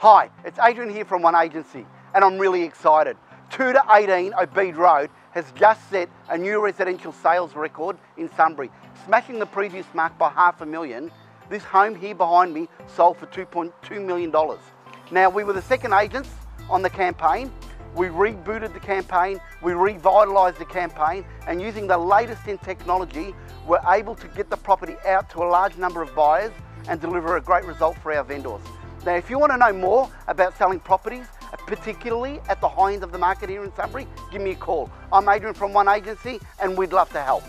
Hi, it's Adrian here from One Agency, and I'm really excited. 2 to 18 Obeid Road has just set a new residential sales record in Sunbury, smashing the previous mark by half a million. This home here behind me sold for $2.2 million. Now, we were the second agents on the campaign. We rebooted the campaign, we revitalised the campaign, and using the latest in technology, we're able to get the property out to a large number of buyers and deliver a great result for our vendors. Now, if you want to know more about selling properties, particularly at the high end of the market here in Sunbury, give me a call. I'm Adrian from One Agency and we'd love to help.